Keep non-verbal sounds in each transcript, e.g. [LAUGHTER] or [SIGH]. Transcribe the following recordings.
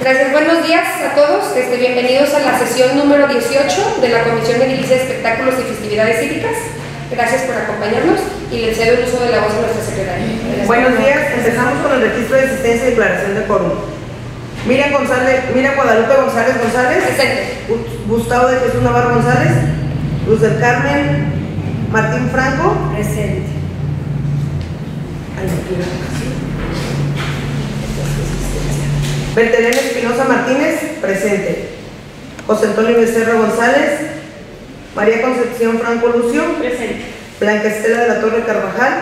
Gracias, buenos días a todos. Este, bienvenidos a la sesión número 18 de la Comisión de Edilicia de Espectáculos y Festividades Cívicas. Gracias por acompañarnos y les cedo el uso de la voz a nuestra secretaria. Buenos días, empezamos con el registro de asistencia y declaración de quórum. Miriam González, Miriam Guadalupe González González, Presente. Gu- Gustavo de Jesús Navarro González, Luz del Carmen Martín Franco, Presente. Bertelén Espinosa Martínez, presente. José Antonio Becerra González, María Concepción Franco Lucio, Presente. Blanca Estela de la Torre Carvajal.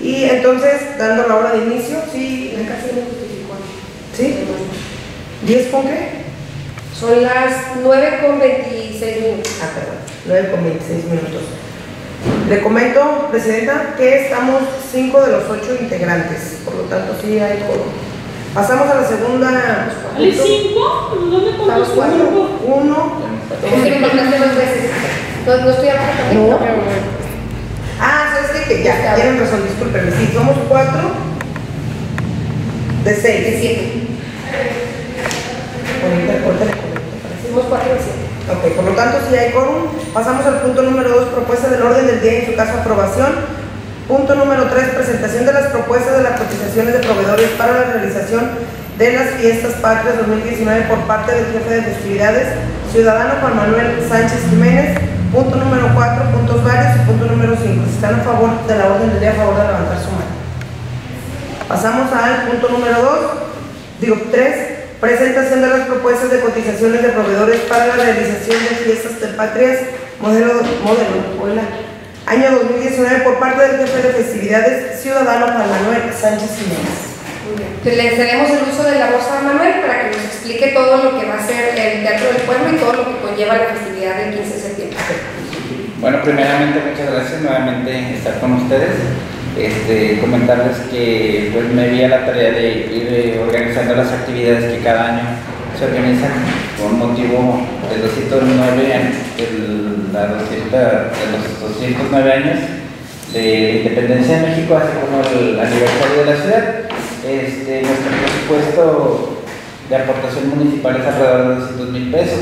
Y entonces, dando la hora de inicio, sí, Casi me justificó. ¿Sí? ¿10 con qué? Son las 9 con 26 minutos. Ah, perdón, 9 con 26 minutos. Le comento, Presidenta, que estamos 5 de los 8 integrantes, por lo tanto sí hay quórum. Pasamos a la segunda. ¿Hay cinco? ¿Dónde Estamos cuatro. Uno. Es que me mandaste dos veces. No, no estoy también. No. Ah, ¿sabes qué? Que ya, tienen razón, discúlpenme. Sí, somos 4 de 6. De 7. Ahorita, ahorita le comento, parece. Somos 4 de 7. Ok, por lo tanto, si hay quórum, pasamos al punto número 2, propuesta del orden del día y en su caso aprobación. Punto número 3, presentación de las propuestas de las cotizaciones de proveedores para la realización de las fiestas patrias 2019 por parte del jefe de festividades, ciudadano Juan Manuel Sánchez Jiménez. Punto número 4, puntos varios y punto número 5. Si están a favor de la orden del día, a favor de levantar su mano. Pasamos al punto número 2, digo 3, presentación de las propuestas de cotizaciones de proveedores para la realización de fiestas de patrias, modelo, modelo, hola, año 2019 por parte del jefe de festividades, ciudadano Juan Manuel Sánchez Jiménez. Muy bien. Entonces, Le cedemos el uso de la voz a Manuel para que nos explique todo lo que va a ser el Teatro del Pueblo y todo lo que conlleva la festividad del 15 de septiembre. Bueno, primeramente muchas gracias nuevamente estar con ustedes. Este, comentarles que pues me vi a la tarea de ir eh, organizando las actividades que cada año se organizan con motivo del 209 años, el- la 200 de los 209 años de independencia de México, así como el aniversario de la ciudad. Este, nuestro presupuesto de aportación municipal es alrededor de 200 mil pesos.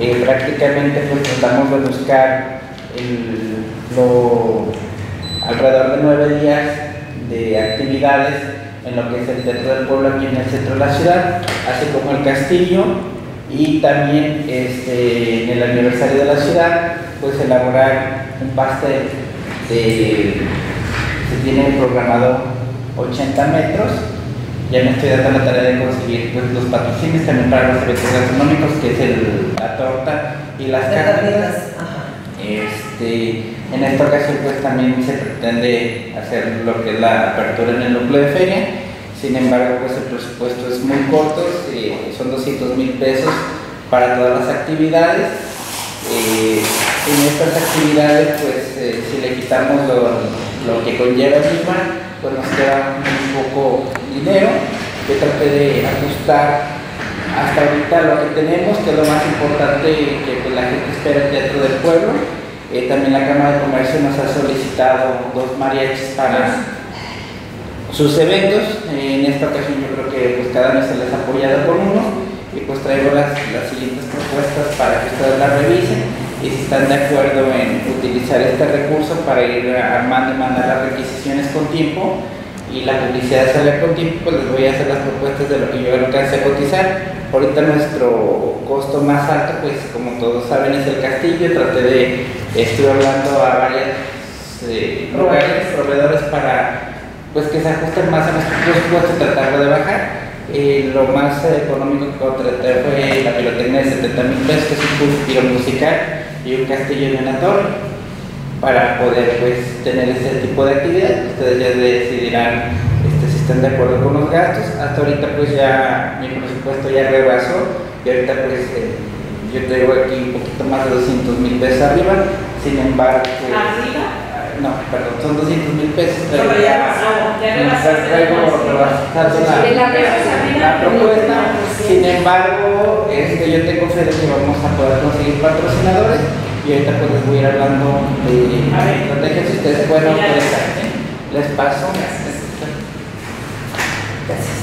Eh, prácticamente pues tratamos de buscar el- lo, alrededor de nueve días de actividades en lo que es el Teatro del Pueblo aquí en el centro de la ciudad, así como el castillo y también este, en el aniversario de la ciudad, pues elaborar un pastel de, se tiene programado 80 metros, ya me estoy dando la tarea de conseguir pues, los patrocinios también para los eventos gastronómicos, que es el- la torta y las carnitas. Este, en esta ocasión pues también se pretende hacer lo que es la apertura en el núcleo de feria, sin embargo pues el presupuesto es muy corto, eh, son 200 mil pesos para todas las actividades. Eh, en estas actividades pues eh, si le quitamos lo, lo que conlleva IVA, pues nos queda un poco dinero. Yo traté de ajustar hasta ahorita lo que tenemos, que es lo más importante que pues, la gente espera el Teatro del Pueblo. También la Cámara de Comercio nos ha solicitado dos mariachis para sus eventos. En esta ocasión yo creo que pues, cada mes se les ha apoyado con uno. Y pues traigo las, las siguientes propuestas para que ustedes las revisen y si están de acuerdo en utilizar este recurso para ir armando y mandar las requisiciones con tiempo y la publicidad sale con tiempo, pues les voy a hacer las propuestas de lo que yo alcance a cotizar. Ahorita nuestro costo más alto, pues como todos saben, es el castillo. Traté de, estoy hablando a varios eh, proveedores para pues que se ajusten más a nuestro presupuesto y tratarlo de bajar. Eh, lo más económico que contraté fue la pirotecnia de 70 mil pesos, que es un tiro musical y un castillo y una torre para poder pues tener ese tipo de actividad. Ustedes ya decidirán este, si están de acuerdo con los gastos. Hasta ahorita pues ya mi presupuesto ya rebasó y ahorita pues eh, yo traigo aquí un poquito más de 200 mil pesos arriba. Sin embargo, pues, ¿Arriba? no, perdón, son 200 mil pesos. Pero ya pasó, ya rebasaste traigo la rebasando propuesta. Sin embargo, este, yo tengo fe de que vamos a poder conseguir patrocinadores y ahorita pues les voy a ir hablando de estrategias si ustedes pueden autorizar. Pues, les paso. Gracias. Gracias.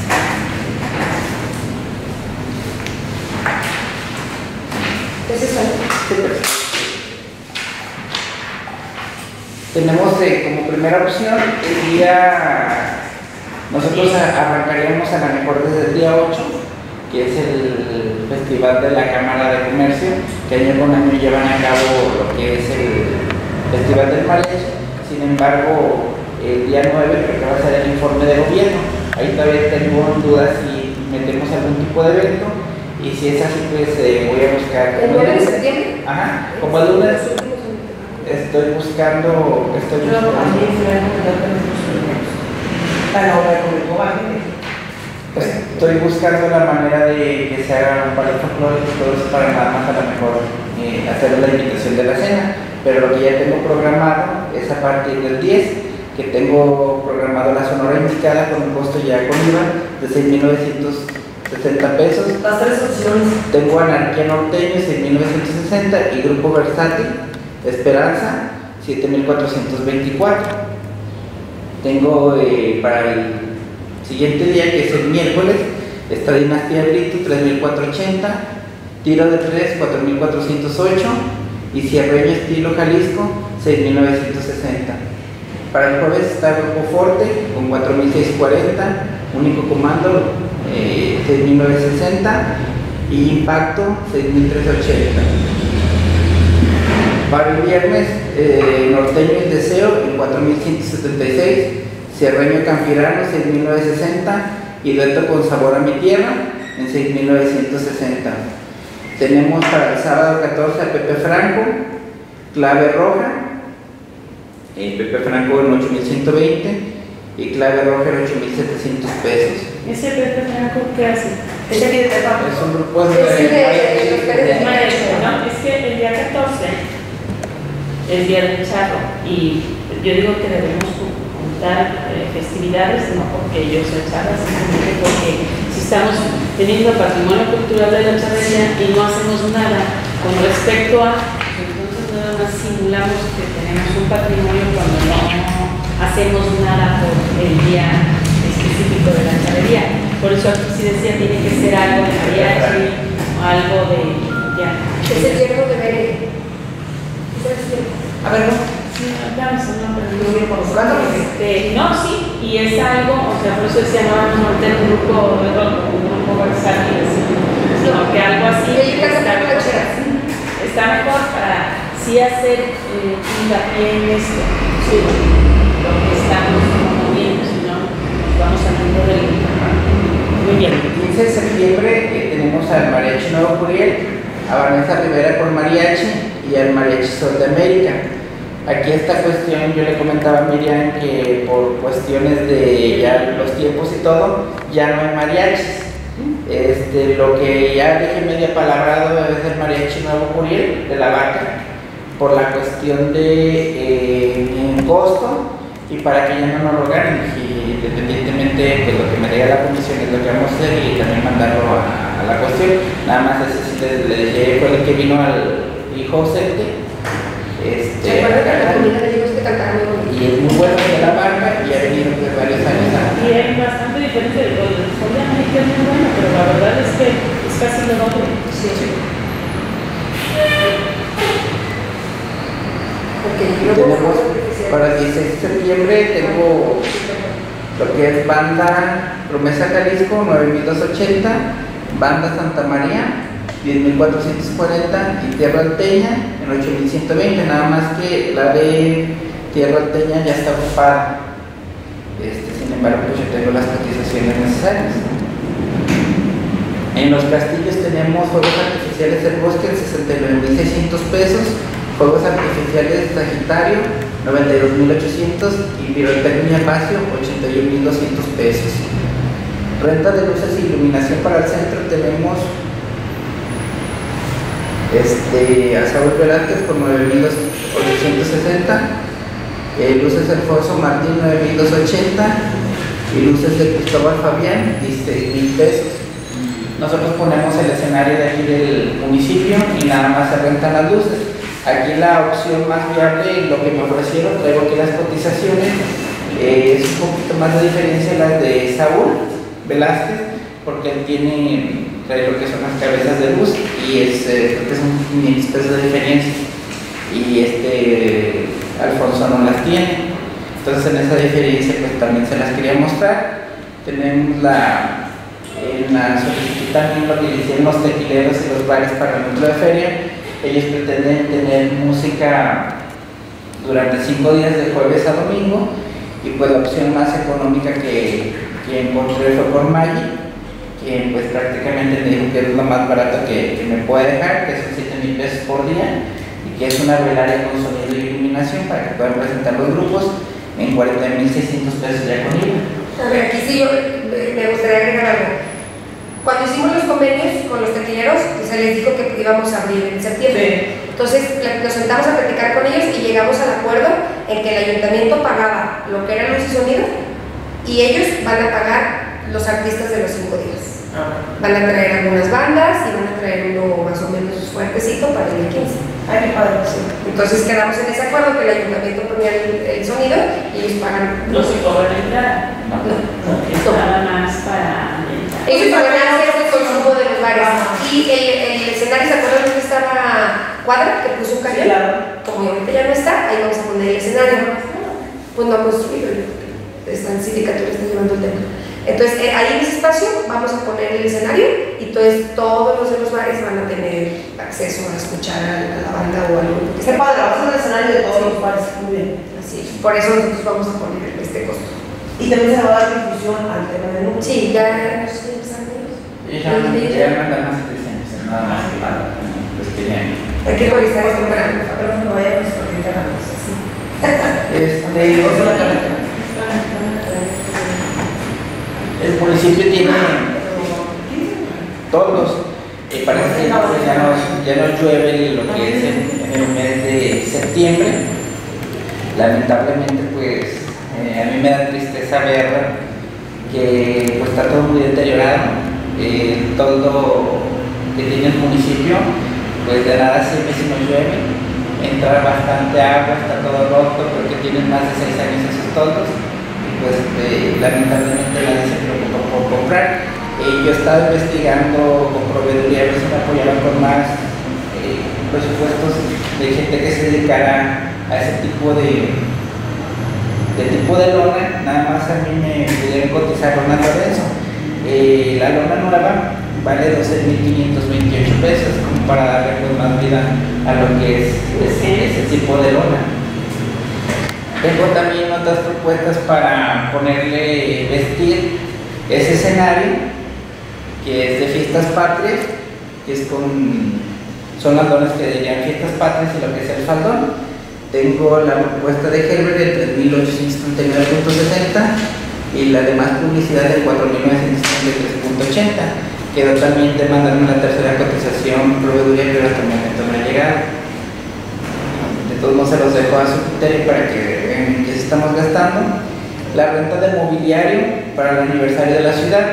Tenemos eh, como primera opción el día, nosotros arrancaríamos a lo mejor desde el día 8, que es el Festival de la Cámara de Comercio, que año con año llevan a cabo lo que es el Festival del Mariachi. Sin embargo, el día 9 creo que va a ser el informe de gobierno. Ahí todavía tengo dudas si metemos algún tipo de evento y si es así, pues eh, voy a buscar. ¿El 9 de septiembre? Ajá, como el lunes estoy buscando. Estoy buscando. obra con el cobaje. Pues, estoy buscando la manera de que se haga un ballet folclórico y todo eso para nada más a lo mejor eh, hacer la invitación de la cena. Pero lo que ya tengo programado es a partir del 10, que tengo programado la sonora indicada con un costo ya con IVA de 6.960 pesos. Las tres opciones. Tengo Anarquía Norteño 6.960 y Grupo Versátil Esperanza 7.424. Tengo eh, para el siguiente día, que es el miércoles, esta Dinastía Brito 3.480, Tiro de 3 4.408 y Cierreño Estilo Jalisco 6.960. Para el jueves está Grupo Forte con 4.640, Único Comando eh, 6.960 y Impacto 6.380. Para el viernes, eh, Norteño El Deseo en 4.176, Cierreño Campirano 6.960 y Dueto con Sabor a mi Tierra en 6.960. Tenemos para el sábado 14 a Pepe Franco, Clave Roja, eh, Pepe Franco en 8.120 y Clave Roja en 8.700 pesos. Ese Pepe Franco, ¿qué hace? Ese tiene de. Es un grupo de... Es el de- Es. Es que el día 14 es día del charro y yo digo que debemos eh, festividades, no porque yo soy charra, simplemente porque si estamos teniendo patrimonio cultural de la charrería y no hacemos nada con respecto a, entonces nada más simulamos que tenemos un patrimonio cuando no hacemos nada por el día específico de la charrería. Por eso aquí sí decía, tiene que ser algo de mariachi, algo de, ya. Es el yerno de Bere. ¿Sabes qué? A ver, no. Sí. Yo voy. Este, no, sí, y es algo, o sea, por eso decía, no vamos a meter un grupo de rock, un grupo versátil, así, sino que algo así casa está, mejor para sí hacer eh, hincapié en esto, sí, lo que estamos promoviendo, si no, nos vamos saliendo del... Muy bien. El 15 de septiembre eh, tenemos al Mariachi Nuevo Curiel, a Vanessa Rivera con Mariachi y al Mariachi Sol de América. Aquí esta cuestión, yo le comentaba a Miriam que por cuestiones de ya los tiempos y todo, ya no hay mariachis. Este, lo que ya dije media palabrado es el Mariachi Nuevo Curiel de la vaca, por la cuestión de eh, costo y para que ya no nos lo ganen. Y independientemente de lo que me diga la comisión es lo que vamos a hacer y también mandarlo a, la cuestión. Nada más ese sí le, fue el que vino al hijo Sete. Este, ¿Se acuerdan que a la cantar. comida le digo que cantaba muy bonito? y es muy bueno de la marca y ha venido pues, varios años Y es bastante diferente del gol. Obviamente es muy bueno, pero la verdad es que es casi lo doble. Sí. Tenemos para el 16 de septiembre tengo lo que es banda Promesa Jalisco 9280, banda Santa María 10.440 y Tierra Alteña en 8.120, nada más que la de Tierra Alteña ya está ocupada. Este, sin embargo, pues yo tengo las cotizaciones necesarias. En los castillos tenemos fuegos artificiales del bosque en 69.600 pesos, fuegos artificiales Sagitario 92.800 y pirotecnia Pacio 81.200 pesos. Renta de luces y iluminación para el centro tenemos este, a Saúl Velázquez por 9.860, eh, luces Alfonso Martín 9.280 y luces de Cristóbal Fabián 16.000 pesos. Nosotros ponemos el escenario de aquí del municipio y nada más se rentan las luces. Aquí la opción más viable, lo que me ofrecieron, traigo aquí las cotizaciones, eh, es un poquito más de diferencia las de Saúl Velázquez, porque él tiene, trae lo que son las cabezas de luz y es, eh, creo que son 500 pesos de diferencia. Y este, Alfonso no las tiene. Entonces en esa diferencia pues también se las quería mostrar. Tenemos la, en la solicitud también lo que hicieron los tequileros y los bares para el núcleo de feria. Ellos pretenden tener música durante cinco días de jueves a domingo y pues la opción más económica que, que encontré fue por Maggi que pues prácticamente me dijo que es lo más barato que, que me puede dejar, que son 7 mil pesos por día y que es una velaria con sonido y iluminación para que puedan presentar los grupos en 40 mil 600 pesos ya con IVA. A ver, aquí sí yo me gustaría agregar algo. Cuando hicimos los convenios con los tequileros, pues, se les dijo que íbamos a abrir en septiembre. Entonces nos sentamos a platicar con ellos y llegamos al acuerdo en que el ayuntamiento pagaba lo que era luz y sonido y ellos van a pagar los artistas de los cinco días. Van a traer algunas bandas y van a traer uno más o menos fuertecito para el día 15. Ay, qué padre, sí. Entonces quedamos en ese acuerdo que el ayuntamiento ponía el, el sonido y ellos pagan. No se cobra la entrada. No. Nada más para Ellos pagan el consumo de los bares. Y el, el escenario, ¿se acuerdan dónde estaba Cuadra? Que puso un carril. Claro. Como ahorita ya no está, ahí vamos a poner el escenario. Pues no ha construido, está en sindicatura, está llevando el tema. Entonces, eh, ahí en ese espacio vamos a poner el escenario y entonces todos los de los bares van a tener acceso a escuchar a, a la banda o al grupo que Qué padre, vamos a hacer el escenario de todos los bares. Muy bien. Así es. Por eso nosotros vamos a poner este costo. Y también se va a dar difusión al tema de números. Sí, ya no sé, empezaron ellos. Y ya, ya mandan más diseños, nada más que para pues querían. Hay que revisar esto para Pero no vayamos porque ganamos así. Este, [LAUGHS] O sea, la carretera. El municipio tiene todos, eh, parece que pues, ya, no, ya no llueve lo que es en, el mes de septiembre. Lamentablemente, pues eh, a mí me da tristeza ver que pues, está todo muy deteriorado. Eh, todo que tiene el municipio, pues de nada sirve si no llueve. Entra bastante agua, está todo roto porque tienen más de seis años esos toldos. Pues eh, lamentablemente nadie se preocupó por comprar. Eh, yo estaba investigando con proveeduría a ver si me apoyaban con más eh, presupuestos de gente que se dedicara a ese tipo de, de tipo de lona, nada más a mí me pudieron cotizar lona Lorenzo. Eh, la lona nueva vale 12.528 pesos, como para darle pues, más vida a lo que es ese, ese tipo de lona. Tengo también otras propuestas para ponerle vestir ese escenario, que es de fiestas patrias, que es con, son las lonas que dirían fiestas patrias y lo que es el faldón. Tengo la propuesta de Herbert de 3.839.60 y la demás publicidad de 4.933.80. Quedó también de mandarme una tercera cotización proveeduría, pero hasta el momento no ha llegado. De todos modos se los dejo a su criterio para que vean en qué se estamos gastando. La renta de mobiliario para el aniversario de la ciudad.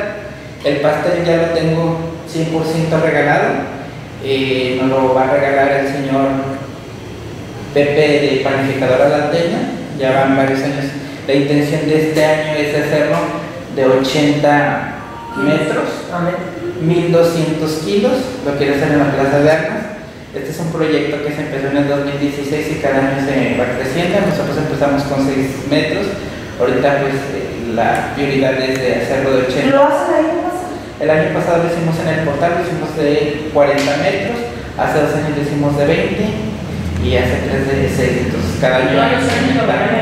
El pastel ya lo tengo 100% regalado. Eh, nos lo va a regalar el señor Pepe de Panificadora Landeña. Ya van varios años. La intención de este año es hacerlo de 80 metros. Amén. 1200 kilos, lo quiero hacer en la Plaza de Armas. Este es un proyecto que se empezó en el 2016 y cada año se va creciendo. Nosotros empezamos con 6 metros. Ahorita pues eh, la prioridad es de hacerlo de 80. ¿Lo hacen ahí en casa? El año pasado lo hicimos en el portal, lo hicimos de 40 metros. Hace dos años lo hicimos de 20 y hace tres de 6. Entonces cada año... ¿Cuántos años lo van a?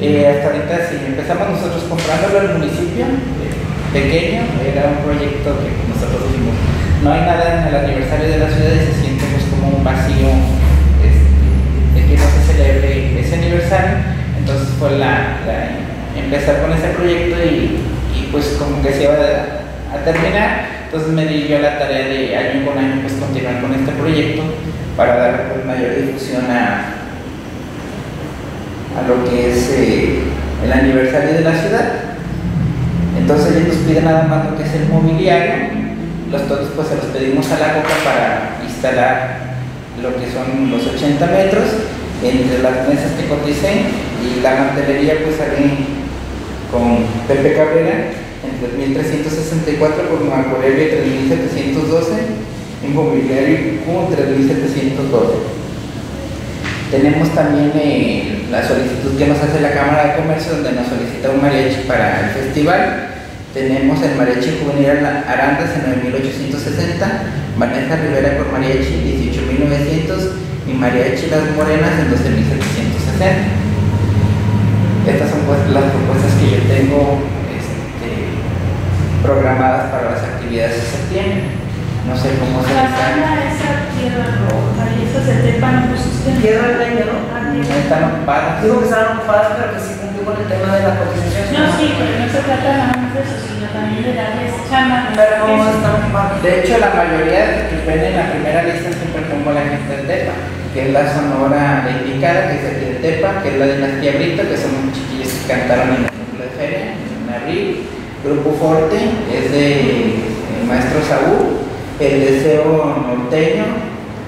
Eh, hasta ahorita sí, empezamos nosotros comprándolo al municipio, eh, pequeño, era un proyecto que nosotros hicimos. No hay nada en el aniversario de la ciudad pues como un vacío este, de que no se celebre ese aniversario. Entonces fue la, empezar con ese proyecto y, pues como que se iba a, terminar. Entonces me di la tarea de año con año pues continuar con este proyecto para dar pues, mayor difusión a, a lo que es eh, el aniversario de la ciudad. Entonces ellos nos piden nada más lo que es el mobiliario, los todos pues se los pedimos a la coca para instalar lo que son los 80 metros, entre las mesas que coticé y la mantelería pues sale con Pepe Cabrera en 3.364 por Marco Aurelio 3.712 en mobiliario como 3.712. Tenemos también eh, la solicitud que nos hace la Cámara de Comercio, donde nos solicita un mariachi para el festival. Tenemos el mariachi juvenil Arandas en 9.860, Vanessa Rivera con mariachi 18.900 y mariachi Las Morenas en 12.760. Estas son pues, las propuestas que yo tengo este, programadas para las actividades de septiembre. No sé cómo se La están. banda esa tierra roja y esas de tepa no pusiste. Tierra leña, ¿no? Ah, tierra. Están ocupadas. Digo que estaban ocupadas, pero que sí con el tema de la cotización. No, sí, pero no se trata nada más de eso, sino también de darles chama. Pero no están ocupadas. De hecho, la mayoría de que ven en la primera lista siempre pongo la gente de Tepa, que es la sonora de indicada, que es aquí de Tepa, que es la dinastía Brito, que son los chiquillos que cantaron en el núcleo de feria, en abril. Grupo Forte es de el maestro Saúl, el deseo norteño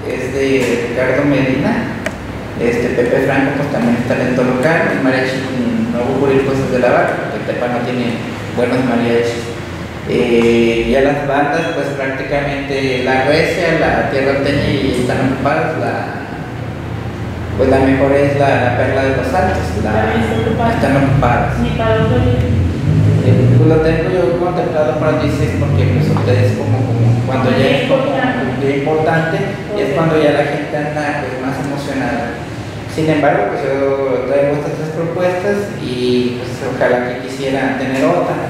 es de Ricardo Medina, este Pepe Franco pues también es talento local, el mariachi no ocurrir cosas de la vaca, porque Tepa no tiene buenos mariachis. Eh, ya las bandas, pues prácticamente la Grecia, la Tierra Norteña y están ocupadas, la, pues la mejor es la, la Perla de los Altos, la, están ocupadas. Ni para otro Eh, pues lo tengo yo contemplado para el 16 porque pues ustedes como, como cuando ya es día importante es cuando ya la gente anda. Sin embargo, pues yo traigo estas tres propuestas y pues ojalá que quisiera tener otra.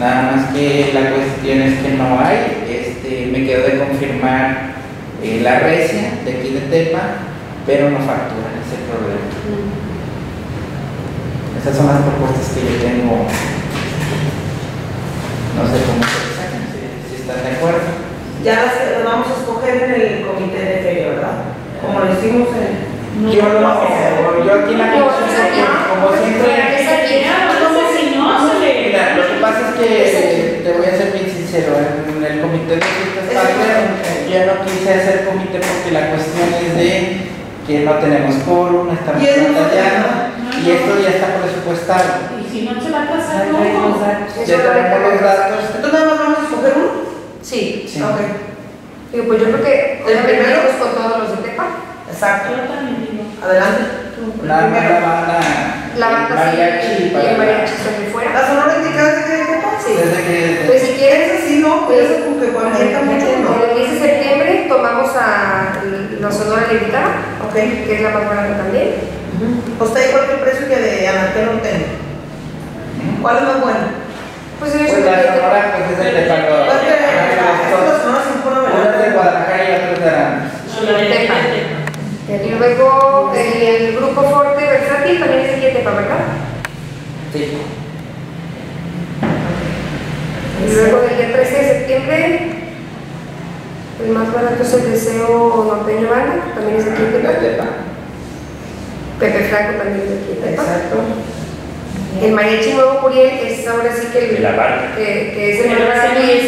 Nada más que la cuestión es que no hay, este, me quedo de confirmar eh, la recia de aquí de Tepa, pero no factura, ese es el problema. Esas son las propuestas que yo tengo. No sé cómo se sacan, si, si están de acuerdo. Ya las vamos a escoger en el comité de feria, ¿verdad? Como lo hicimos en... No, yo no, no, yo aquí la como siempre, mira, lo que pasa es que te voy a ser bien sincero, en el comité de fiestas Es patrias, yo no quise hacer comité porque la cuestión es de que no tenemos quórum, estamos batallando no, y esto ya está presupuestado. Y si no se va a pasar, no. los. Ya tenemos los datos. Entonces nada más vamos a escoger uno. Sí. Sí. Ok. Digo, pues yo creo que ¿El obviamente primero? iremos con todos los de Tepa. Exacto. Yo también digo. Adelante. El más primero. la banda, La banda sí, mariachi y el mariachi de fuera. La sonora indicada de que de Sí. Desde que Pues si quieres, Ese sí, no, pues eso como que cuando entra mucho, el 10 de septiembre tomamos a la Sonora Limitada, Ok. que es la más barata también. Costa igual que el precio que de Anatel Norteño. ¿Cuál es más bueno? Pues yo Pues la sonora pues es el de Palo. ¿Cuál es que la sonora se pone Una es de Guadalajara y otra es de Arandas la de Tepa. Tepa. Y luego el, el grupo Forte Versátil también es aquí de Tepa, ¿verdad? Sí. Y luego el día 13 de septiembre, el más barato es el Deseo Norteño Banda, también es aquí. Tepa. Pepe Franco también es aquí Tepa. Exacto. El mariachi nuevo Curiel es ahora sí que el, que, que es el más ese barato es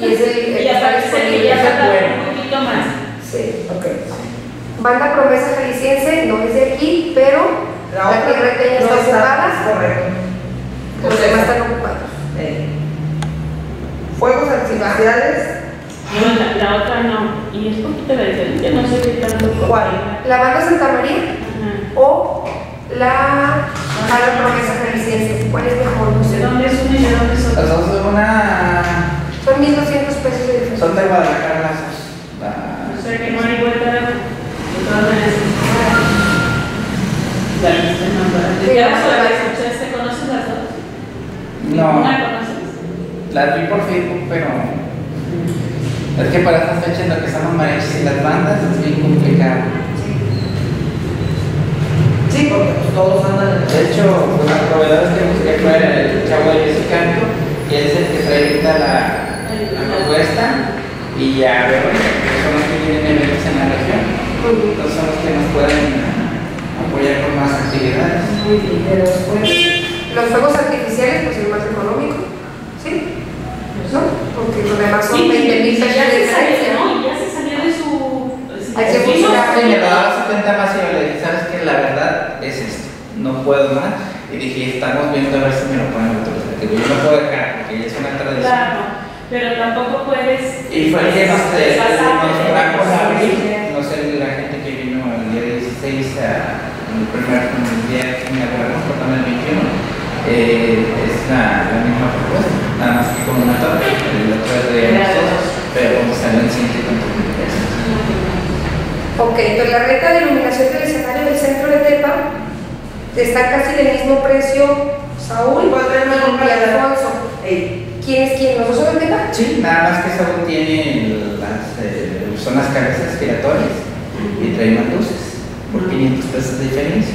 el, [LAUGHS] el disponible. ya ese es falta bueno. un poquito más. Sí. Ok. Banda Promesa Jalisciense no es de aquí, pero La la otra tierreteña no está ocupada, Correcto. los demás están ocupados. Eh. Fuegos artificiales. No, la, la otra no. Y es poquito la diferencia, no sé qué tanto. ¿Cuál? La banda Santa María Ajá. o la Banda Promesa Jalisciense, ¿cuál es mejor? No ¿De sé. dónde es una y de dónde es Las otra? dos son una. Son 1.200 pesos de diferencia. Son de Guadalajara las dos. La- O sea que no hay vuelta No. Las vi por Facebook, pero. Es que para estas fechas lo que los mariachis y las bandas es bien complicado. Sí, porque pues, todos andan De hecho, pues, los proveedores que busqué fue el chavo de Luis Canto, que es el que trae ahorita la, la propuesta, y ya veo que son los que tienen eventos en la región. Entonces son los que nos pueden apoyar con más actividades. Muy bien, pero después. Los fuegos artificiales, pues el más económico, ¿sí? ¿No? Porque los demás son Sí, 20 mil pesos ya de se salió, diferencia. ¿no? Ya se salió de su... Hay que buscar. Me daba 70 más y yo le dije, ¿sabes qué? La verdad es esto, no puedo más. Y dije, estamos viendo a ver si me lo ponen otro. Digo, yo no puedo dejar, porque ya es una tradición. Claro, pero tampoco puedes... Y fue el que nos, pasarte nos de- trajo a abrir, no sé, la gente que vino el día 16, 16 a- el primer día que inauguramos, por el 21, eh, es la, la misma propuesta, nada más que con una torre, el otro es de nosotros, pero como salen en ciento y tantos mil pesos. Ok, entonces la renta de iluminación del escenario del centro de Tepa está casi del mismo precio, Saúl ¿Cuál es el mejor y? Alfonso. ¿Quién es quién? ¿Los dos son de Tepa? Sí, nada más que Saúl tiene las, eh, son las cabezas giratorias y trae más luces, por 500 pesos de diferencia.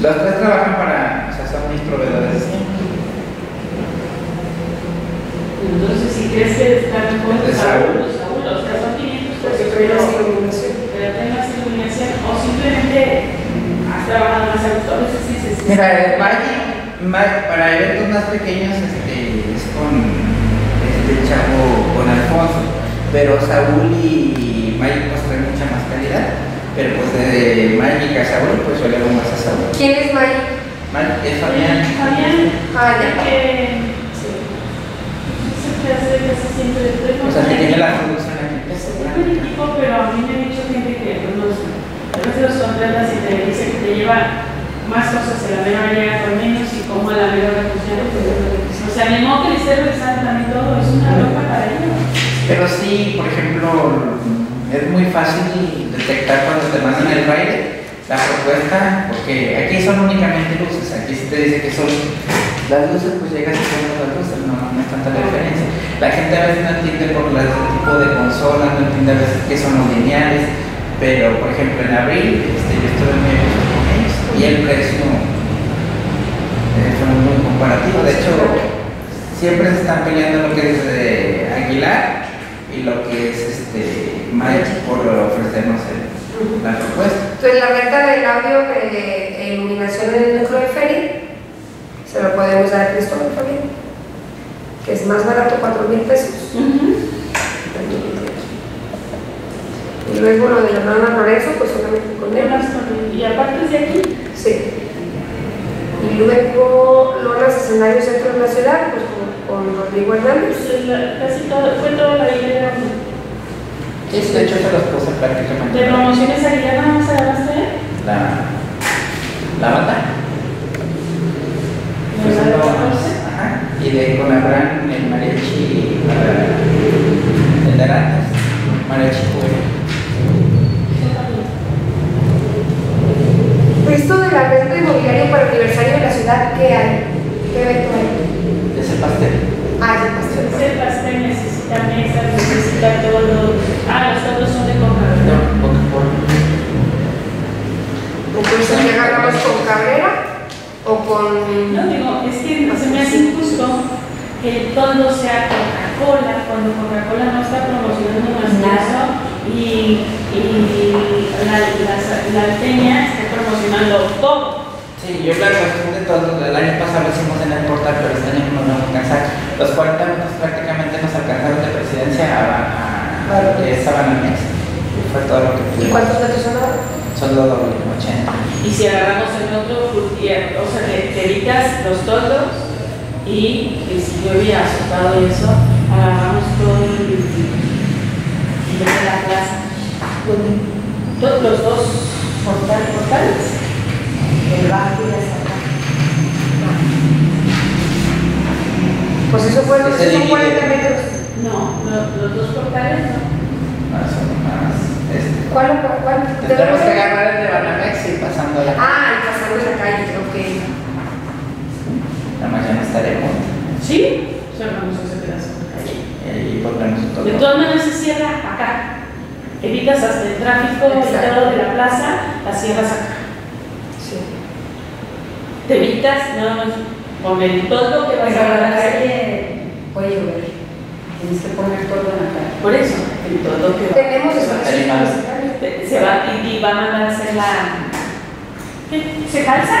Los tres trabajan para, o sea, son mis proveedores. Entonces, si crees que está mejor, De Saúl, Saúl. O sea, son 500 Porque pesos, pero, pero tengas iluminación, o simplemente has trabajado más a gusto. A veces dices, Mira, el Valle, para eventos más pequeños este, es con este chavo, con Alfonso, pero Saúl y Mike pues traen mucha más calidad. Pero pues de Mike a Saúl, pues yo le hago más a Saúl. ¿Quién es Mike? Mike es Fabián. Fabián, Ah, ya. que se te hace casi siempre de O sea, que tiene la producción aquí. Es un equipo, pero a mí me ha dicho gente que pues, los, a veces los contratas y te dice que te lleva más cosas en la mera llega con menos y como a la mera funciona. O sea, ni modo que le esté revisando también todo, es una ropa para ellos. Pero sí, por ejemplo, es muy fácil detectar cuando te mandan el baile la propuesta, porque aquí son únicamente luces, aquí sí te dice que son las luces, pues llegas y pones las luces, no, no es tanta la diferencia. La gente a veces no entiende por el tipo de consola, no entiende a veces qué son los lineales, pero por ejemplo en abril este, yo estuve muy a gusto con ellos y el precio eh, fue muy comparativo, de hecho siempre se están peleando lo que es de Aguilar y lo que es este Mike por ofrecernos el- la propuesta. Entonces la renta del audio eh, e iluminación en el núcleo de Feri se lo podemos dar a Cristóbal Fabián, que es más barato, 4 mil pesos. Y luego lo de la hermana Lorenzo, pues solamente con él. Y aparte de aquí, Sí. Y luego Lonas Escenario Centro de la Ciudad, pues con, con Rodrigo Hernández. pues, la- casi todo, fue toda la hilera Sí, de hecho se los puse prácticamente. de promociones Aguilar, más agarraste. La, la banda. Pues ¿La de no, 14? ajá. Y de con Abraham el mariachi el de Arantes, mariachi juvenil. Esto de la renta inmobiliaria para el aniversario de la ciudad, ¿qué hay? ¿Qué evento hay? Pastel. Ah, el pastel. Ese pastel necesita mesas, necesita todo. Ah, los otros son de coca, No, ¿verdad? Coca-Cola. Entonces, ¿qué agarramos con Cabrera o con...? No, digo, es que se me hace injusto que todo sea Coca-Cola cuando Coca-Cola no está promocionando más eso y, y la, la, la Alteña está promocionando todo. Sí, yo la cuestión de todo, el año pasado lo hicimos en el portal, pero este año no nos vamos a alcanzar. Los 40 minutos prácticamente nos alcanzaron de presidencia a, a, a lo que es. Y fue todo lo que ¿Y pudimos. cuántos metros son ahora? Son los doble, 80. Y si agarramos el otro, pues, ya, o sea, te, te evitas los toldos y, y si yo había azotado eso, agarramos todo el, el de la plaza. Todos los dos portal- portales. El bajo y la sala. Pues eso fue, Se esos son divide. 40 metros. No, lo- los dos portales no. Más o menos. Este. ¿Cuál? cuál, cuál? Tendremos que agarrar el de Banamex y pasando la, Ah, y pasando la calle, creo que... la mañana estaremos. ¿Sí? Cerramos ese pedazo de calle. Y volvemos todo. De todas maneras se cierra acá. Evitas hasta el tráfico Exacto. todo de la plaza, la cierras acá. Te evitas nada más con el todo que vas Pero a la calle puede llover. Tienes que poner todo en la calle. Por eso, el todo que va. Tenemos Está espacio animado. publicitario. Te- Se va y, va a mandar a hacer la. ¿Qué? ¿Se calza?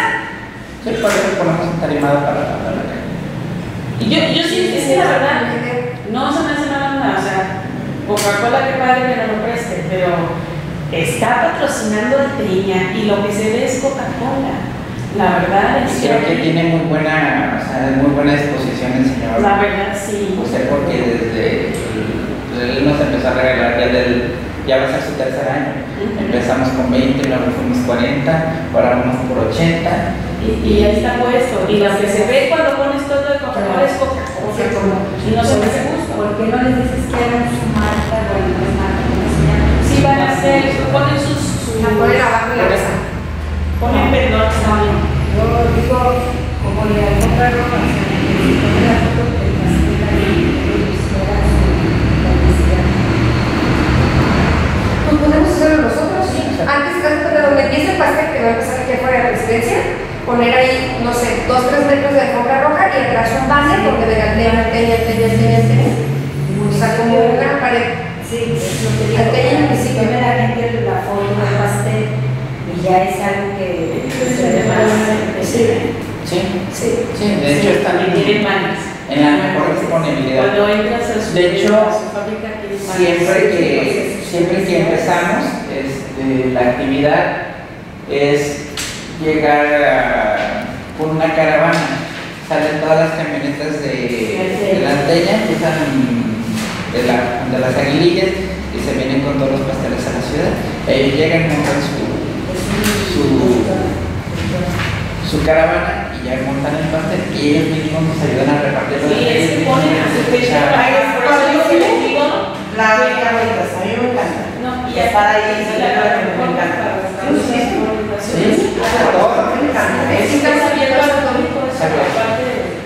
Sí, por eso ponemos un tarimado para, la calle. Y yo, yo sí, es que la verdad, no se me hace nada, nada, o sea, Coca-Cola que padre que no lo preste, pero está patrocinando el Peña y lo que se ve es Coca-Cola. La verdad es Creo que tiene muy buena, o sea, muy buena disposición el señor. La verdad sí. Usted porque desde él nos empezó a regalar ya del ya va a ser su tercer año. Empezamos con 20, luego fuimos 40, ahora vamos por 80. Y, y ahí está puesto. Y lo que se ve cuando pones todo el comprador es poca cosa. Y no se me hace gusto. ¿Por qué no les dices que hagan su marca? Bueno, no es marca, ¿cómo se llama? Sí van a hacer, ponen sus... sus La ponen abajo en la mesa. Ponen perdón también. Yo digo, como le hago perro, o sea, que si pone la foto del pastel ahí, ellos hicieran su. Pues podemos hacerlo nosotros. Antes, antes de donde empieza el pastel, que va a empezar aquí afuera de la residencia, poner ahí, no sé, dos, tres metros de alfombra roja y atrás un banner donde venga teña, teña, teña, teña, teña. O sea, como una pared. Sí, es lo que digo. Tome la gente la foto del pastel y ya es algo que Que se ve más. a Sí, sí, Sí. sí, de hecho Y tienen manos. en la mejor disponibilidad. Cuando entras a su, De hecho, fábrica. Siempre que, siempre que empezamos este, la actividad es llegar a- con una caravana. Salen todas las camionetas de, de la Anteña, empiezan de, la- de las aguilillas y se vienen con todos los pasteles a la ciudad. Ellos llegan, montan su, su, su caravana y ya montan el pastel y ellos mismos nos ayudan a repartirlo. Sí, es que ponen a su. La carnitas, a mí me encanta. No, y Estar ahí, la me encanta. para Sí, sí, todo. Me encanta. Eso de-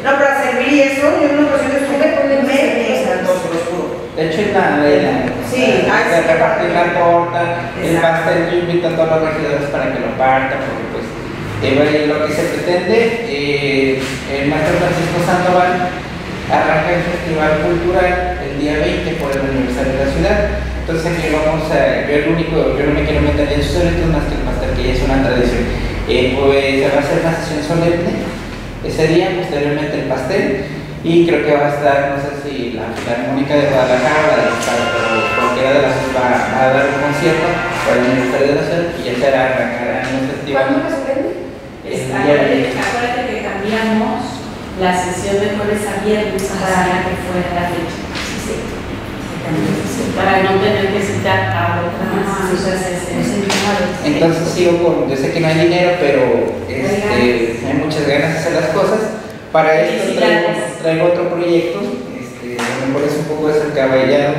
No, para servir yo en una ocasión estuve con el mes me encantó, se los juro. De hecho, en la de, la, Sí, de ah, sí. repartir la torta, el pastel, yo invito a todos los regidores para que lo partan, porque pues eh, lo que se pretende, eh, el maestro Francisco Sandoval arranca el Festival Cultural el día 20 por el aniversario de la ciudad. Entonces aquí vamos a, yo el único, yo no me quiero meter en sus eventos más que el pastel, que ya es una tradición. Eh, pues se va a hacer una sesión solemne ese día, posteriormente el pastel, y creo que va a estar, no sé si la Filarmónica de Guadalajara, la de Estado, pero cualquiera de las dos va, va a dar un concierto por el aniversario de la ciudad y ya será arrancar en un festival. ¿Cuándo Es- día Acuérdate, 20. acuérdate que cambiamos la sesión de jueves a viernes para que fuera la fecha. Para no tener que citar a otra más. O sea, es- es- Entonces sigo con, yo sé que no hay dinero, pero este, hay muchas ganas de hacer las cosas. Para esto traigo, traigo otro proyecto, este, a lo mejor es un poco descabellado.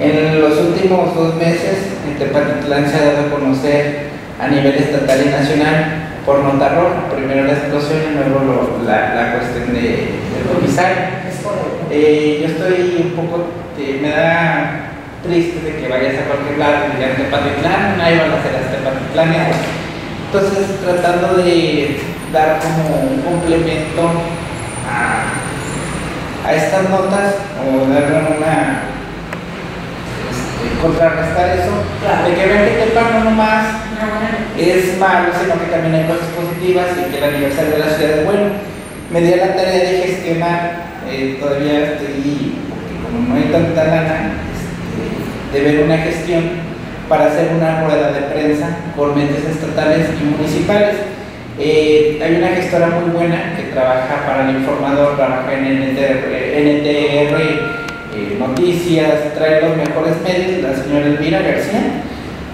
En los últimos dos meses, en Tepatitlán se ha dado a conocer a nivel estatal y nacional por nota roja. Primero la explosión y luego lo- la, la cuestión de, del comisario. Eh, yo estoy un poco, eh, me da triste de que vayas a cualquier lado y digan Tepatitlán, ahí van a ser las Tepatitlanes. Entonces, tratando de dar como un complemento a, a estas notas o darle una. este, contrarrestar eso, de que vean que Tepa no nomás es malo, sino que también hay cosas positivas y que el aniversario de la ciudad es bueno. Me di a la tarea de gestionar, eh, todavía estoy, porque como no hay tanta lana, este, de ver una gestión para hacer una rueda de prensa con medios estatales y municipales. Eh, hay una gestora muy buena que trabaja para el informador, trabaja en NTR, NTR eh, Noticias, trae los mejores medios, la señora Elvira García.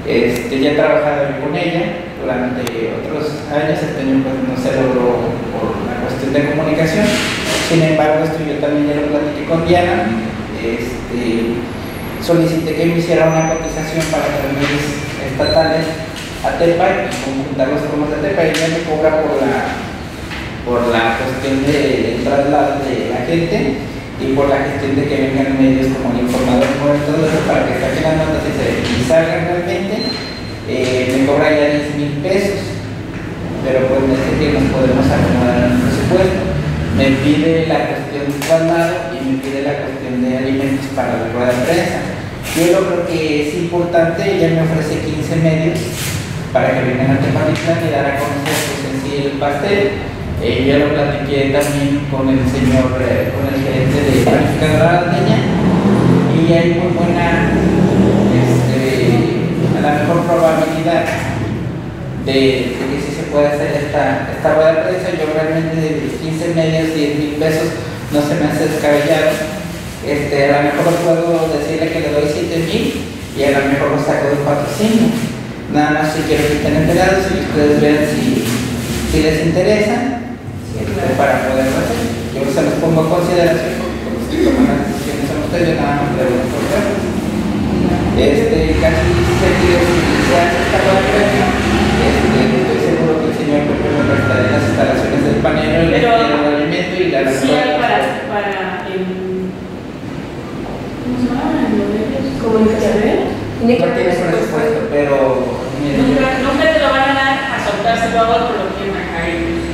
Este, ya he trabajado con ella durante otros años, este año pues no se logró por la cuestión de comunicación. Sin embargo, esto yo también ya lo platiqué con Diana. Este, solicité que me hiciera una cotización para los medios estatales a TEPA y conjuntarlos con los de TEPA. Ella me cobra por la, por la cuestión de, del traslado de la gente y por la gestión de que vengan medios como el informador por todo eso para que saquen las notas y, se, y salgan realmente. Eh, me cobra ya 10 mil pesos, pero pues me dice que nos podemos acomodar en el presupuesto. Me pide la cuestión del traslado y me pide la cuestión de alimentos para la rueda de prensa. Yo lo creo que es importante, ella me ofrece 15 medios para que vengan a Tepatitlán y dar a conocer pues, en sí el pastel. Eh, yo lo platiqué también con el señor, eh, con el gerente de planificadora Aldeña y hay muy buena, este, a la mejor probabilidad de, que sí se pueda hacer esta, esta rueda de prensa. Yo realmente de mis 15 medios, 10 mil pesos no se me hace descabellado. Este, a lo mejor puedo decirle que le doy 7 mil y a lo mejor los saco de patrocinio. Nada más si quiero que estén enterados y ustedes vean si, si les interesa para poderlo hacer. Yo se los pongo a consideración porque los que toman las decisiones son ustedes, nada más le voy a cortar. Este, casi se quiere se hace esta conferencia. Este, estoy seguro que el señor Pepe me prestará las instalaciones del panel, el Pero- alimento y la Sí, para, para el, ¿cómo se llama? En. Comunicación. Tiene que No tiene haber presupuesto, pero mire, Nunca, nunca te lo van a dar a soltárselo a otro, lo quieren acá y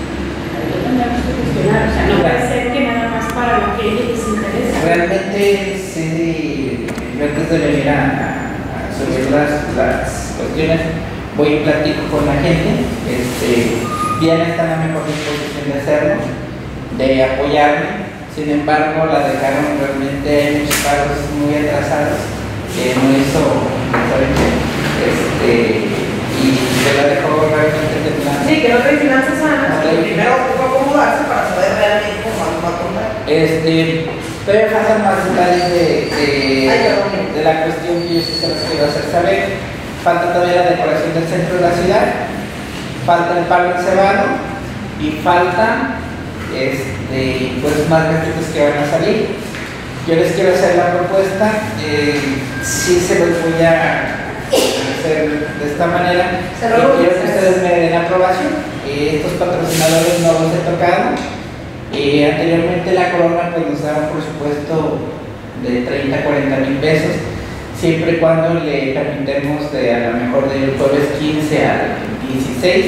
lo tendremos que gestionar. O sea, no puede ser que nada más para lo que ellos les interesa. realmente sí, yo antes de venir a, a subir las, las cuestiones, voy y platico con la gente, este, Diana está en la mejor disposición de hacerlo, de apoyarme, sin embargo la dejaron realmente, hay muchos pagos muy atrasados, que no hizo, ¿saben qué? Este, y se la dejó realmente temblando. Sí, que no trae finanzas sanas, que primero ocupa acomodarse para saber realmente cuánto va a contar. Este, todavía faltan más detalles de, de, la cuestión que yo sí se los quiero hacer saber. Falta todavía la decoración del centro de la ciudad, falta el palo encebado y falta este, pues más vestidos que van a salir. Yo les quiero hacer la propuesta, eh, sí se los voy a hacer de esta manera. Y quiero que ustedes me den aprobación. Eh, estos patrocinadores no los he tocado. Eh, anteriormente la corona pues, nos daba un presupuesto de 30 a 40 mil pesos, siempre y cuando le permitemos de a lo mejor del jueves 15 al 16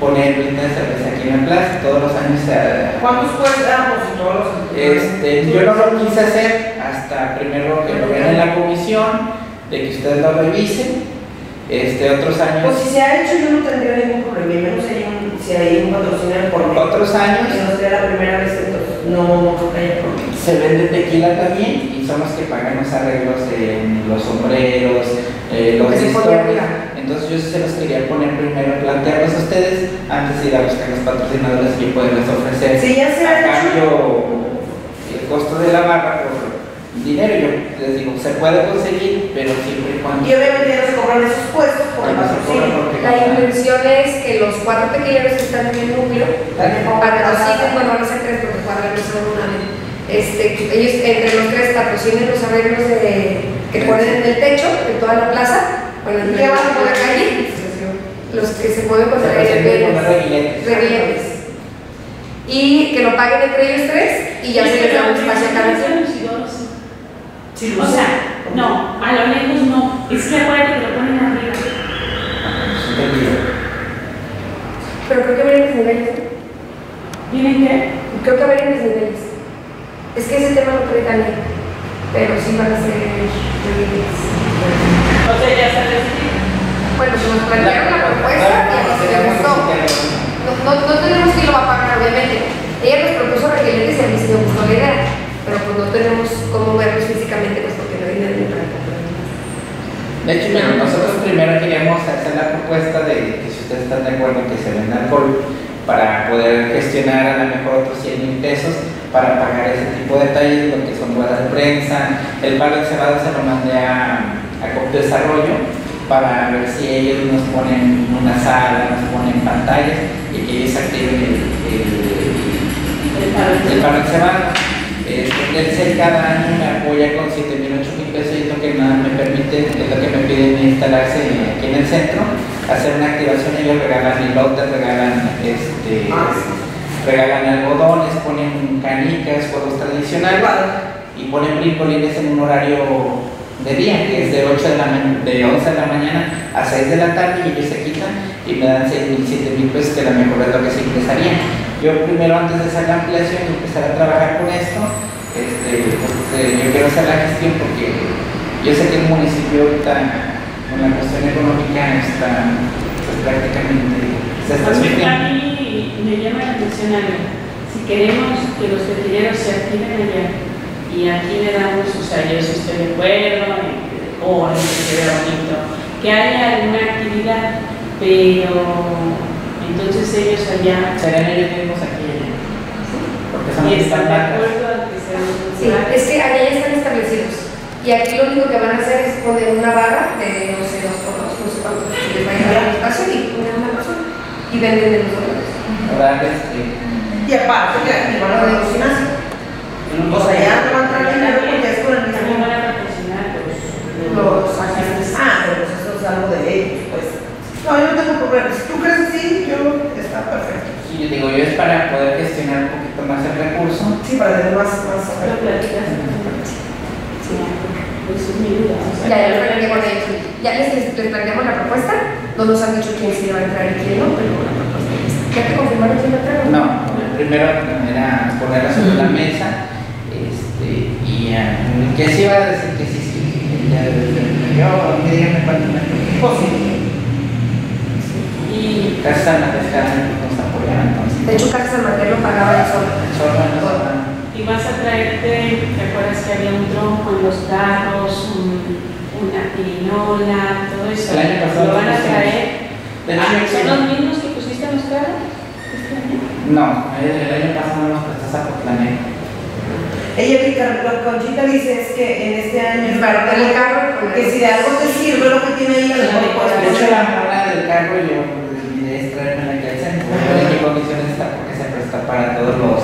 poner venta de cerveza aquí en la plaza, todos los años se ha- ¿Cuántos cuesta? Pues todos los. este, yo no lo quise hacer hasta primero que lo vean en la comisión, de que ustedes lo revisen. Este, otros años, Pues si se ha hecho, yo no tendría ningún problema, menos si hay un, si hay un patrocinio por medio. otros años Que no sea la primera vez, entonces no, se vende tequila también y son los que pagan los arreglos en los sombreros, eh, los arriba. Entonces yo se los quería poner primero, plantearlos a ustedes antes de ir a buscar los patrocinadores y poderles ofrecer ya se a hecho. cambio el costo de la barra por dinero. Yo les digo, se puede conseguir, pero siempre y cuando Y obviamente ya se cobran esos puestos por el se patrocinio. La intención es que los cuatro tequileros que están en el núcleo patrocinen, bueno, van a ser tres porque cuatro no son una vez. Este, ellos entre los tres patrocinen los arreglos de, que ponen en el techo de toda la plaza, bueno, en ¿Qué van por la calle, los que se mueven con se el presenten con reguiletes. Y que lo paguen entre ellos tres y ya se les da un espacio a cada quien. Sí, O sea, no, a lo lejos no. Es que acuérdate que lo ponen arriba. Pero creo que varios niveles. ¿eh? ¿Vienen qué? Creo que varios niveles. Es que ese tema no trae Daniel, pero sí van a ser reguiletes. O sea, ya está decidido. Bueno, pues nos plantearon la propuesta y se me gustó. No, no, no tenemos quién lo va a pagar, obviamente. Ella nos propuso y a mí sí me gustó la idea, pero pues no tenemos cómo verlos físicamente, pues porque no hay nadie para. De hecho, nosotros primero queríamos hacer la propuesta de que si ustedes están de acuerdo que se venda alcohol para poder gestionar a lo mejor otros 100 mil pesos para pagar ese tipo de detalles, lo que son ruedas de prensa, el palo encebado se lo mandé a, a Desarrollo para ver si ellos nos ponen una sala, nos ponen pantallas y que ellos activen el, el, El palo. el palo. Este, Telcel cada año me apoya con 7 mil, 8 mil pesos y es lo que nada me permite, es lo que me piden instalarse aquí en el centro, hacer una activación, ellos regalan elotes, regalan este regalan algodones, ponen canicas, juegos tradicionales y ponen brincolines en un horario de día, que es de, 8 de, la de 11 de la mañana a 6 de la tarde y ellos se quitan y me dan 6 mil, 7 mil pesos, que a lo mejor es lo que se ingresaría. Yo primero, antes de hacer la ampliación y empezar a trabajar con esto, este, pues, yo quiero hacer la gestión porque yo sé que el municipio ahorita, con la cuestión económica, está pues, prácticamente se está A mí, a sufriendo. mí me llama la atención algo. Si queremos que los tequileros se activen allá y aquí le damos, o sea, yo estoy de acuerdo, que decoren, que se vea bonito, que haya alguna actividad, pero entonces ellos allá Serán ellos mismos aquí allá. Porque son y que están de marcas. acuerdo a que sea un Sí, es que allá ya están establecidos. Y aquí lo único que van a hacer es poner una barra de no sé, dos por dos, no sé cuántos se les va a espacio y poner una persona y venden en los dólares. Que. Y aparte que aquí van a ver los gimnasios. O sea, ya no va a entrar dinero porque es con el También mismo. van a patrocinar los, Los agentes. Ah, pero pues eso es algo de ellos, pues. No, yo no tengo problema. Si tú crees que sí, yo está perfecto. Sí, yo digo, yo es para poder gestionar un poquito más el recurso. Sí, para tener más, más Lo platicas. Sí, Eso es mi duda. o sea, Ya, ya les, planteamos la propuesta, no nos han dicho quién se iba a entrar y quién no, pero la propuesta ya está. ¿Ya te confirmaron quién va a entrar? No, primero era ponerla sobre la mesa. Este, y ah, que sí iba a decir que sí, sí. Ya, yo, que díganme cuánto me Pues sí. Nos entonces. De hecho, San Mateo lo pagaba el sol. Y vas a traerte, ¿te acuerdas que había un tronco en los carros, un- una pirinola, todo eso? El año pasado ¿Lo van a traer? De hecho, Ah. ¿Son los mismos que pusiste en los carros? Este año? No, el, el año pasado nos prestaste a Portlaneta. Ella que Conchita dice es que en este año Es para el carro y con que si de algo te sirve lo que tiene ahí, lo De puedes hecho, poner. la mola del carro yo olvidé extraerme la que al centro. El equipo de misiones está porque se presta para todos los,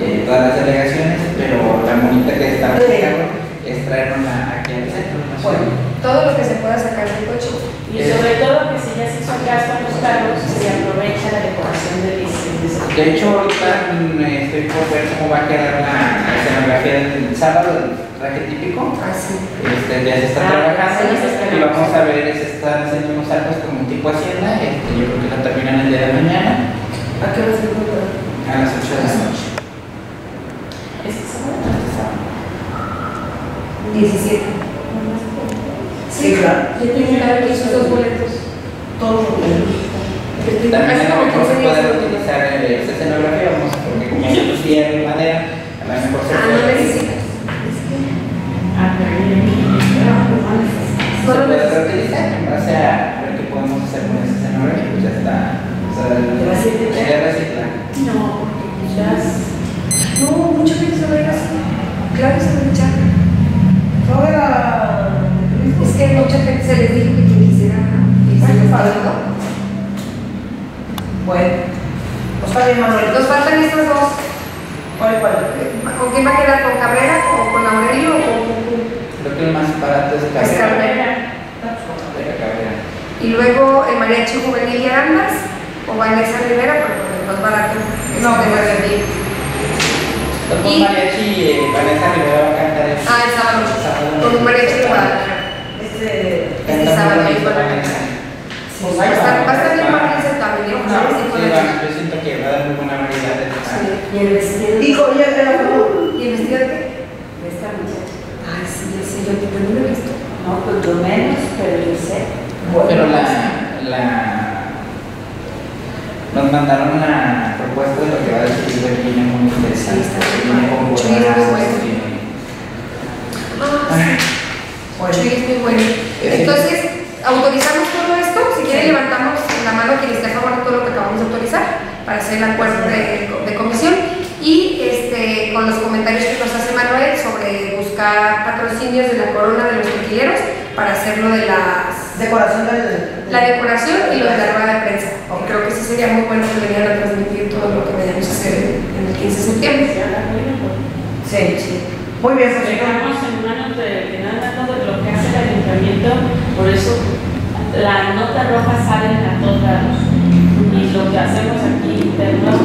eh, todas las delegaciones, pero la monita que está es traernos aquí al centro. ¿no? Bueno. Todo lo que se pueda sacar del coche. Y sobre todo que si ya se hizo gasto en los carros, se aprovecha la decoración de diseño. De hecho, ahorita mm, estoy por ver cómo va a quedar la escenografía del sábado, el traje típico. Así. Este, ya se está Ah, trabajando sí, y vamos a ver, se están haciendo unos actos como un tipo hacienda. Este, yo creo que lo terminan el día de mañana ¿A qué hora se encuentra? A las 8 de la noche. ¿Este sábado? 17. Sí, claro. Yo tenía cada quien sus dos boletos. Todos los niños. También lo como mejor 15 se puede utilizar esa escenografía, vamos, porque como es tierra y madera, a lo mejor se Ah, no puede, necesitas. Ah, No se lo puede necesitas. reutilizar en base a ver qué podemos hacer con esa escenografía, pues ya está. O sea, ¿Te vas a ir de sería reciclar. No, quizás No. Claro que se va a echar. ¿No era Es que mucha gente se les dijo que quisiera estado. Bueno. Pues está bien, Manuel. Nos faltan estas dos. ¿Cuál, cuál? ¿Con quién va a quedar? ¿Con Cabrera o con Aurelio o con? Creo que el más barato es Es Cabrera. Cabrera. Cabrera. Y luego el mariachi juvenil y Arandas o Vanessa Rivera, es más barato. No, de pues, Guadalajara. Con Y- mariachi, eh, Vanessa Rivera va a cantar el Ah, el sábado. Con un mariachi de Guadalajara. Este. Este sábado. Pues Va a ahí estar, bien padre ese también, va, yo siento que va a dar muy buena variedad de Sí. Y el vestido de Hijo, ya te. ¿Y el vestido de qué? esta muchacha. Ay, sí, ya sé, yo te no lo he visto. No, pues lo menos, pero yo sé. Pero la, la, nos mandaron la propuesta de lo que va a decir Virginia muy interesante. Viene con Chuy es muy borrazos, bueno. tiene- Ah, Bueno. sí, es muy bueno. Entonces, autorizamos todo esto. Si quieren, levantamos la mano quien esté a favor de todo lo que acabamos de autorizar para hacer el acuerdo de, de comisión. Y este, con los comentarios que nos hace Manuel sobre buscar patrocinios de la corona de los tequileros para hacer lo de las Decoración del. la decoración y lo de la rueda de prensa. Creo que sí sería muy bueno que vinieran a transmitir todo lo que vayamos a hacer en el 15 de septiembre. Sí, sí. Muy bien, Llegamos en manos de, de nada todo lo que hace el ayuntamiento, por eso la nota roja sale a todos lados. Y lo que hacemos aquí, tenemos.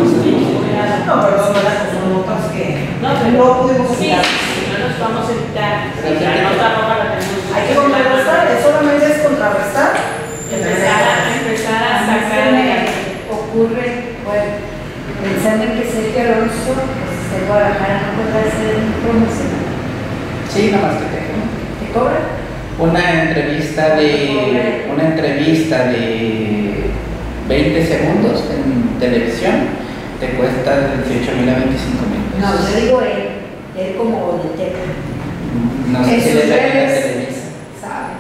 No, pero son las notas que No, pero no pudimos sí, evitar. si no nos vamos a evitar. Si la nota roja la tenemos. Hay que contrarrestar, es solamente es contrarrestar. Empezar a, empezar a sacar se me de ocurre, bueno, pensando en que Alonso, pues en Guadalajara, no podrá un promocional. Sí, nada más que te ¿Te cobra? Una entrevista de una entrevista de 20 segundos en televisión te cuesta de 18 mil a 25 mil No, yo pesos. digo él, él como biblioteca. No sé si le da la televisa. ¿Sabe?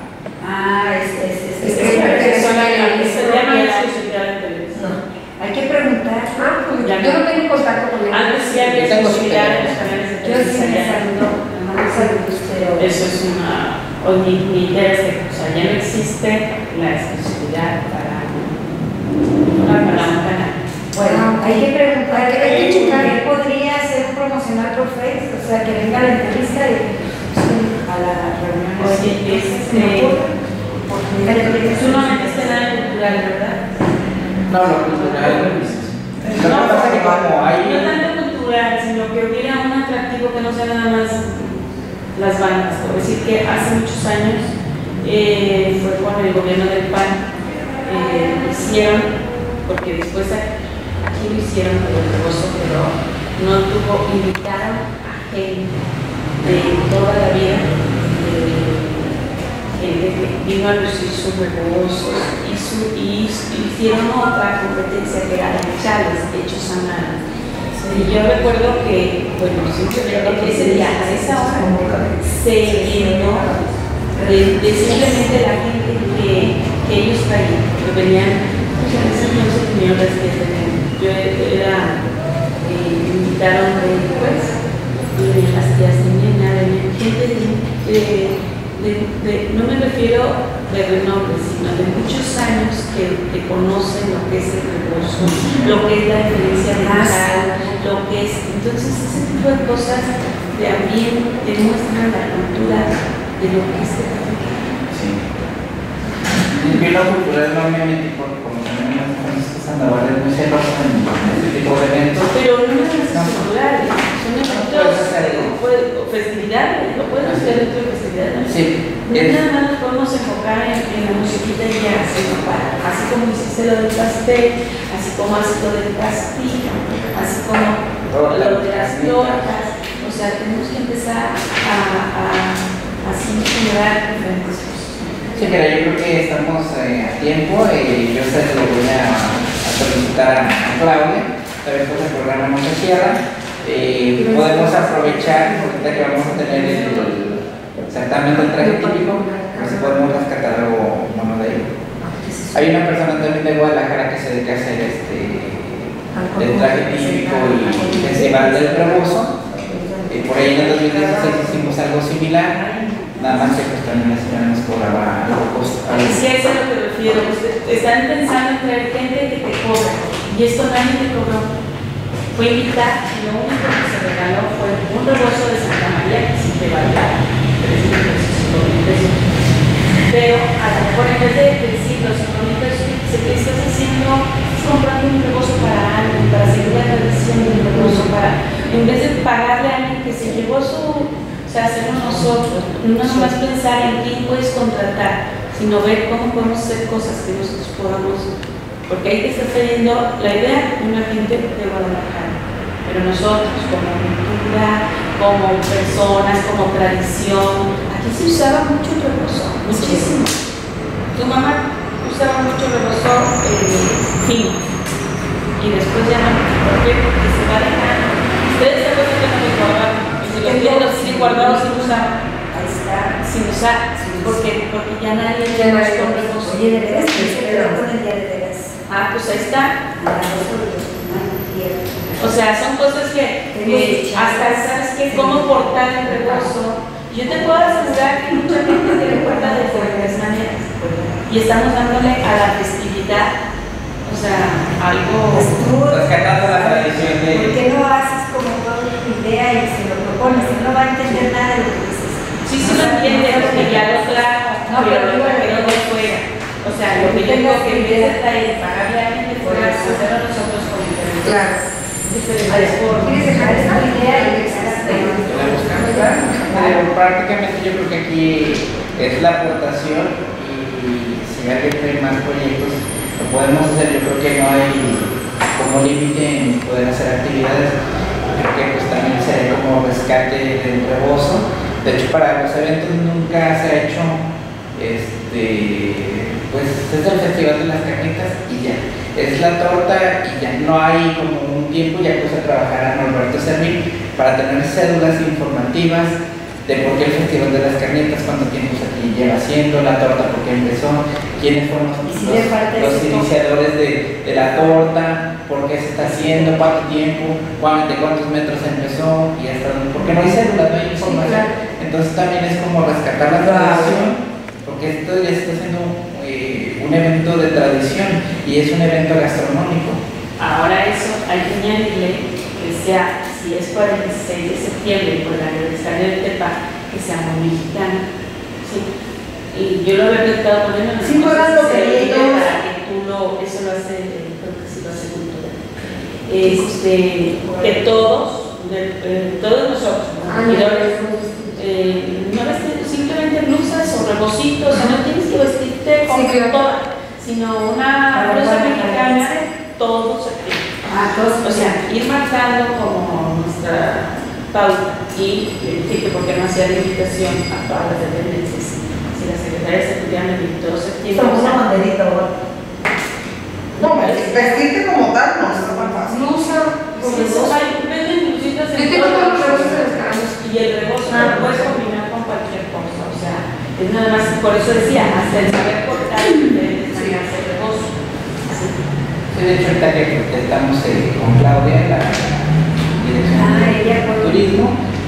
Ah, es, es, es, Es que es- es- es- es- Se es- llama es- exclusividad de televisión. No, hay que preguntar. Ah, pues yo no tengo contacto con él. Antes sí había Yo tengo su exclusividad en teléfono. los canales de Yo sí me saludo, me mando saludos, pero Eso es un o ni, ni o sea, ya no existe la exclusividad para, para, para un canal. Bueno, hay que preguntar, Hay que- hay que checar. ¿qué podría ser promocional por Facebook? O sea, que venga la entrevista y a la reunión. Oye, este, no metiste nada en cultural, ¿verdad? No, lo cultural. No tanto cultural, sino que hubiera un atractivo que no sea nada más las bandas. Por decir que hace muchos años eh, fue con el gobierno del PAN, eh, hicieron, porque después aquí lo hicieron con el negocio, pero no tuvo, invitaron a gente de toda la vida, que vino a lucir sus recursos y, y hicieron otra competencia que era de Chales, hechos a mano. Y yo recuerdo que, bueno, ese día, a esa hora, se llenó de, de simplemente la gente que, que ellos traían, que venían, pues a que tenían, yo era, eh, me invitaron de pues, y las tías de niña, gente de- de- de- no me refiero de renombre, sino de muchos años que, que conocen lo que es el negocio, lo que es la diferencia mental, lo que es, entonces ese tipo de cosas también demuestran la cultura de lo que es el Sí. Lo cultural metí por en este tipo de eventos. Pero no es culturales, son eventos, hacerlo. puede- o festividades, lo pueden hacer dentro de festividades. Sí, nada más nos podemos enfocar en, en la musiquita y ya, sino para, así como hiciste lo del pastel, así como haces lo del castillo, así como lo de las tortas, o sea, tenemos que empezar a, a, así generar diferentes cosas. Sí, pero yo creo que estamos eh, a tiempo y yo sé que lo voy a, a solicitar a Claudia, también pues el programa no se cierra. Eh, podemos aprovechar, ahorita que vamos a tener el, certamen del traje típico, pues podemos rescatar algo bueno de ahí. Hay una persona también de Guadalajara que se dedica a hacer este el traje típico y festival del rebozo. Por ahí en el 2016 hicimos algo similar, nada más que pues también la señora nos cobraba algo costo. Sí, a eso es lo que refiero. Usted- Están pensando en traer gente que te cobra. Y esto nadie te cobró. Fue invitar y lo único que se regaló fue un rebozo de Santa María que sí te valía 3 mil pesos, 5 mil pesos. Pero a lo mejor en vez de decir los 5 mil pesos, ¿qué qué estás haciendo? Comprando un rebozo para alguien, para seguir la tradición del rebozo, para, en vez de pagarle a alguien que se llevó su, o sea, hacerlo nosotros, no nada más pensar en quién puedes contratar, sino ver cómo podemos hacer cosas que nosotros podamos, porque ahí te está trayendo la idea de una gente de Guadalajara, pero nosotros como cultura, como personas, como tradición, aquí se usaba mucho el rebozo, muchísimo. Tu mamá usaba mucho el rebozo eh, fino, y después ya no, ¿por qué? Porque se va dejando. Ustedes se acuerdan que no los guardaban, y si los tienen los tienen guardados sin usar, Ahí está. sin usar, porque, porque ya nadie Ya lo rebozo. Oye, de veras, que se quedó con el día de veras. Ah, pues ahí está. O sea, son cosas que, que hasta, ¿sabes qué? ¿Cómo portar el rebozo? Yo te puedo asegurar que mucha gente te recuerda de diferentes maneras. Y estamos dándole a la festividad, o sea, algo... Rescatando la tradición ¿por de. qué no haces idea y se lo propones? Él no va a entender nada de lo que dices. Sí, sí lo entiende, porque ya lo trajo, No, pero lo que no de fuera. O sea, lo que yo digo que de traer, pagarle a alguien fuera, hacerlo nosotros con diferentes, Claro. ¿Quieres dejar esa idea y la buscamos, ¿verdad? Pero prácticamente yo creo que aquí es la aportación y si alguien trae más proyectos lo podemos hacer. Yo creo que no hay como límite en poder hacer actividades. Creo que pues también sería como rescate del rebozo. De hecho para los eventos nunca se ha hecho este pues es el festival de las carnitas y ya. Es la torta y ya no hay como un tiempo, ya puse a trabajar a Norberto Servil para tener cédulas informativas de por qué el Festival de las Carnitas, cuánto tiempo se aquí lleva haciendo, la torta, por qué empezó, quiénes fueron los, si los- le iniciadores de, de la torta, por qué se está haciendo, cuánto tiempo, de cuántos metros empezó y hasta dónde, porque no hay cédulas, no hay información. Entonces también es como rescatar la tradición, porque esto ya está siendo eh, un evento de tradición y es un evento gastronómico. Ahora eso hay que añadirle que sea, si es por el 16 de septiembre, por el aniversario de Tepa, que sea muy mexicano. ¿sí? Y yo lo había platicado con él, no Sí, sé se para que tú lo, eso lo hace, creo que sí lo hace cultura. Este, que todos, de- eh, todos nosotros, como Ah, no. eh, no vestir simplemente blusas o rebocitos, o sea, no tienes que vestirte como Sí, claro. toda, sino una blusa mexicana, todo septiembre. Ah, todos, O sea, ir marcando como nuestra pauta y decirte por qué no hacía la invitación a todas las dependencias. Si la secretaria de Seguridad me invitó septiembre, Como o una banderita, ¿verdad? No, vestirte como tal no está tan fácil. Blusa, venden blusitas en todos los. Y el rebozo Ah, lo puedes combinar con cualquier cosa, o sea, es nada más, por eso decía, hasta el saber cortar, debe enseñarse el rebozo. Sí. Sí, de hecho, ahorita que estamos eh, con Claudia, la dirección Ah, de turismo,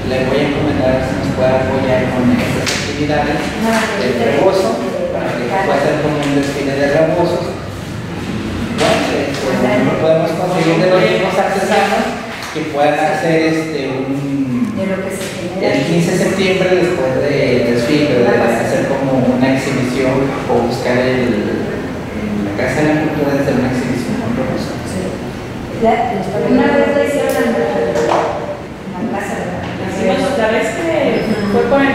le voy a comentar si nos puede apoyar con estas actividades Ah, del rebozo, para que pueda hacer como un desfile de rebozos. Bueno, eh, pues, no podemos conseguir de los mismos artesanos que puedan hacer este un de el 15 de septiembre, después del desfile, de hacer como una exhibición o buscar el, en la Casa de la Cultura hacer una exhibición con rebozo. La- Una vez lo hicieron en la, en la plaza, ¿verdad? Hicimos otra vez que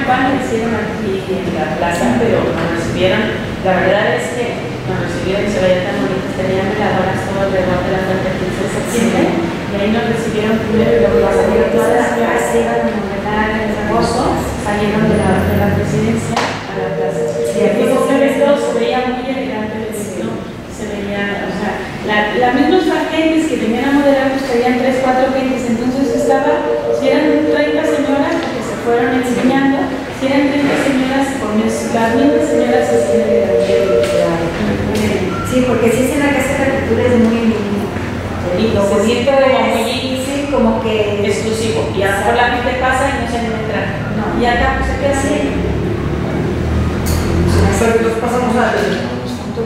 lo hicieron aquí en la plaza, pero nos recibieron. La verdad es que nos recibieron y se veía tan bonitos, tenían veladoras todo alrededor de la fuente 15 de septiembre. Y ahí nos recibieron primero y luego salieron todas las clases, iban a modelar el rebozo, salieron de la, de la presidencia a la plaza. Y aquí se veía muy elegante el vestido, se veía, o sea, la, las mismas gentes que venían a modelar, pues traían tres, cuatro gentes, entonces estaba, si eran 30 señoras, que se fueron enseñando, eran 30 señoras, con las mismas señoras se hacían el Sí, porque si es en la Casa de la Cultura es muy Y lo se bonito siente como muy sí, como que exclusivo, y a lo la gente pasa y no se anima a entrar. No. Y acá pues se queda así. Entonces pasamos al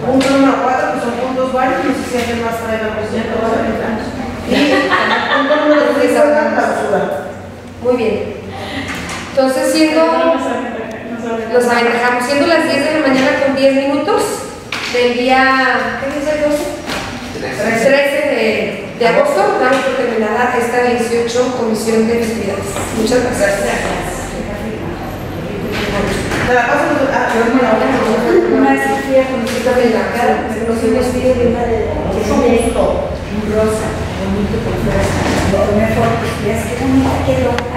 punto número 4, que son puntos varios, no sé si alguien más trae la cuestión. [LAUGHS] Y el punto número 3 es la clausura. Muy bien. Entonces, siendo, los aventajamos, siendo las 10 de la mañana con 10 minutos del día, ¿qué dice el 12? 13 de, de agosto, damos por terminada esta 18 comisión de festividades. Muchas gracias. Nos rosa, bonito con fuerza. Lo es que bonita quedó.